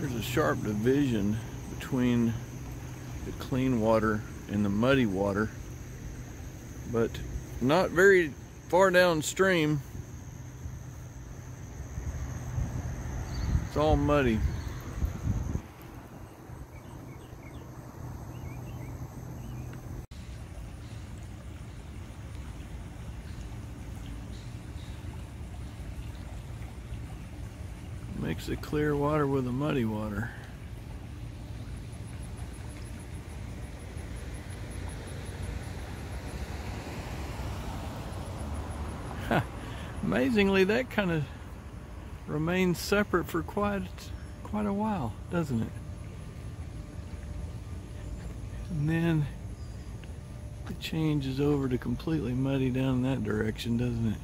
There's a sharp division between the clean water and the muddy water, but not very far downstream. It's all muddy. Mix the clear water with the muddy water. Amazingly, that kind of remains separate for quite quite a while, doesn't it? And then it changes over to completely muddy down in that direction, doesn't it?